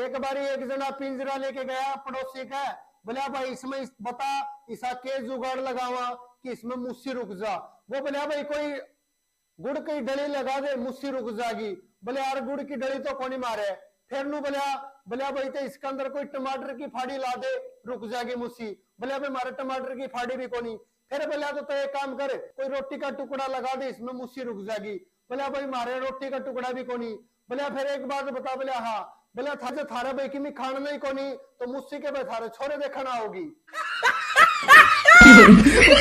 एक बारी एक जना पिंजरा लेके गया पड़ोसी का बोला भाई इसमें इस, बता इसा के जुगाड़ लगावा कि इसमें मुस्सी रुक जा। वो बोला भाई कोई गुड़ की डली लगा दे मुस्सी रुक जागी। बोले यार गुड़ की डली तो कौन मारे? फिर नु बोला बोला भाई तो इसके अंदर कोई टमाटर की फाड़ी ला दे रुक जाएगी मुस्सी। बोले भाई मारे टमाटर की फाड़ी भी कोनी। फिर बोला तो, तो एक काम कर कोई रोटी का टुकड़ा लगा दे इसमें मुस्सी रुक जाएगी बोला भाई मारे रोटी का टुकड़ा भी कोनी। बोले फिर एक बात बता बोले हाँ बोले था थारे भाई की मैं खाना नहीं कोनी तो मुस्सी के भाई थारे छोरे देखना होगी।